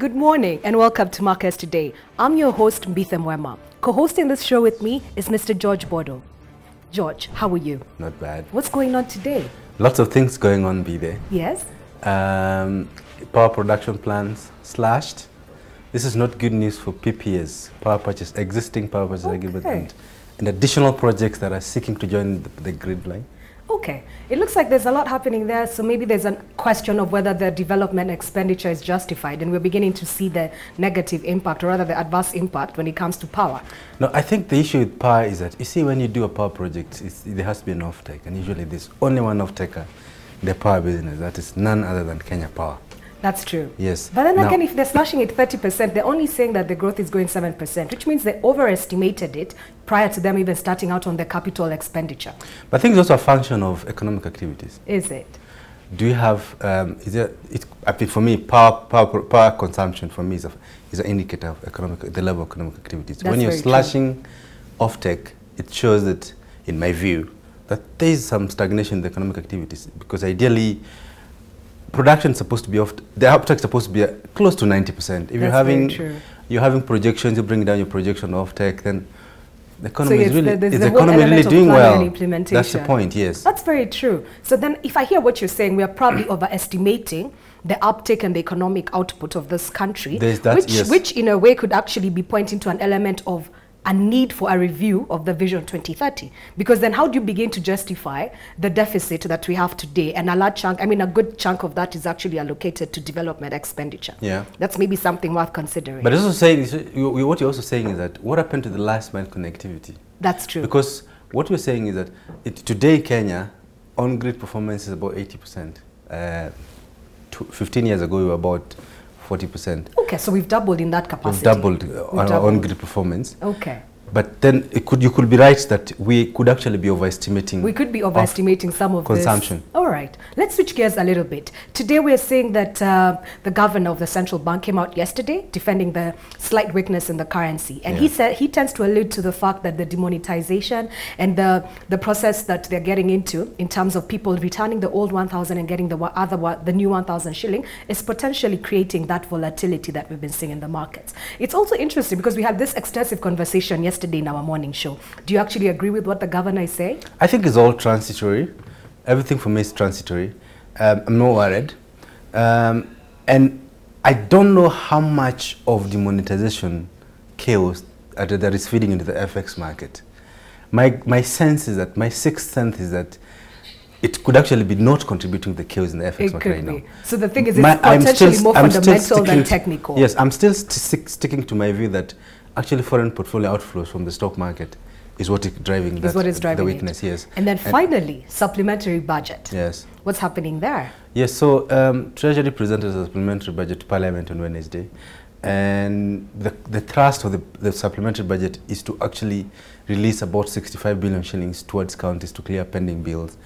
Good morning and welcome to Markets Today. I'm your host, Mbithe Muema. Co-hosting this show with me is Mr. George Bodo. George, how are you? Not bad. What's going on today? Lots of things going on, be there. Yes? Um, power production plans slashed. This is not good news for PPAs, power purchase, existing power purchase Okay. agreement, and, and additional projects that are seeking to join the, the grid line. Okay. It looks like there's a lot happening there, so maybe there's a question of whether the development expenditure is justified, and we're beginning to see the negative impact, or rather the adverse impact when it comes to power. No, I think the issue with power is that, you see, when you do a power project, there has to be an off-take, and usually there's only one off-taker in the power business. That is none other than Kenya Power. That's true. Yes. But then Now- again, if they're slashing it 30%, they're only saying that the growth is going 7%, which means they overestimated it prior to them even starting out on the capital expenditure. But I think it's also a function of economic activities. Is it? Do you have, um, is there, it, I think for me, power, power, power consumption for me is, a, is an indicator of economic, the level of economic activities. That's when you're slashing off-take, it shows that, in my view, that there is some stagnation in the economic activities because ideally, production is supposed to be off, the uptake is supposed to be close to 90%. If That's you're having, you're having projections, you bring down your projection of tech, then the economy it's is really, the- is the economy really doing well? That's the point, yes. That's very true. So then if I hear what you're saying, we are probably overestimating the uptake and the economic output of this country, that, which, yes. which in a way could actually be pointing to an element of a need for a review of the Vision 2030. Because then how do you begin to justify the deficit that we have today? And a large chunk, I mean, a good chunk of that is actually allocated to development expenditure. Yeah. That's maybe something worth considering. But also saying, is- you- you- what you're also saying is that what happened to the last mile connectivity? That's true. Because what we're saying is that it, today Kenya, on-grid performance is about 80%. Uh, 15 years ago, we were about 40%. okay, so we've doubled in that capacity. We've doubled We've on our doubled. on-grid performance. Okay. But then it could, you could be right that we could actually be overestimating. We could be of overestimating some of consumption. This. All right. Let's switch gears a little bit. Today we're seeing that uh, the governor of the central bank came out yesterday defending the slight weakness in the currency, and he said he tends to allude to the fact that the demonetization and the the process that they're getting into in terms of people returning the old 1,000 and getting the other the new 1,000 shilling is potentially creating that volatility that we've been seeing in the markets. It's also interesting because we had this extensive conversation yesterday in our morning show. Do you actually agree with what the governor is saying? I think it's all transitory. Everything for me is transitory. Um, I'm not worried. Um, and I don't know how much of the monetization chaos uh, that is feeding into the FX market. My, my sense is that, my sixth sense is that it could actually be not contributing to the chaos in the FX It market right be. now. So the thing is, it's My- I'm potentially still- more I'm fundamental than sticking to- technical. Yes, I'm still st sticking to my view that actually foreign portfolio outflows from the stock market is what is driving is that, what is driving the it. weakness. Yes, And then finally, supplementary budget. yes. What's happening there? Yes, so um, Treasury presented a supplementary budget to Parliament on Wednesday, and the, the thrust of the, the supplementary budget is to actually release about 65 billion shillings towards counties to clear pending bills.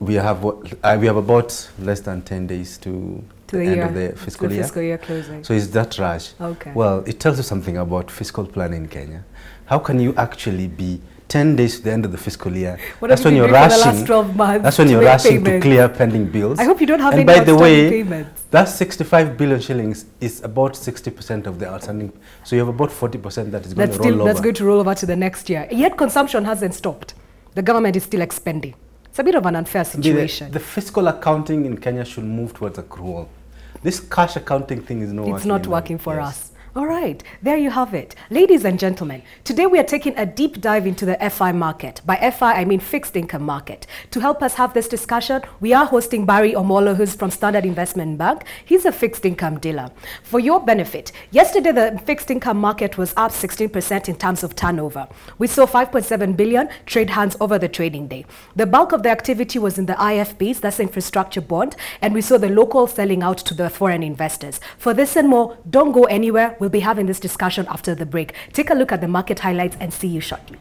We have what, uh, we have about less than 10 days to, To the end year, of the fiscal the year. fiscal year closing. So is that rush? Okay. Well, it tells you something about fiscal planning in Kenya. How can you actually be 10 days to the end of the fiscal year? What that's you when you're rushing. last 12 months that's when to you're rushing to clear pending bills. I hope you don't have and any by the way, payments. that 65 billion shillings is about 60% of the outstanding. So you have about 40% that is going That's to roll still over. that's going to roll over to the next year. Yet consumption hasn't stopped. The government is still expending. It's a bit of an unfair The- the- situation. The, fiscal accounting in Kenya should move towards accrual. This cash accounting thing is not it's working. not working for Yes. us. All right, there you have it. Ladies and gentlemen, today we are taking a deep dive into the FI market. By FI, I mean fixed income market. To help us have this discussion, we are hosting Barry Omolo, who's from Standard Investment Bank. He's a fixed income dealer. For your benefit, yesterday the fixed income market was up 16% in terms of turnover. We saw 5.7 billion trade hands over the trading day. The bulk of the activity was in the IFBs, that's infrastructure bond, and we saw the local selling out to the foreign investors. For this and more, don't go anywhere. We'll be having this discussion after the break. Take a look at the market highlights and see you shortly.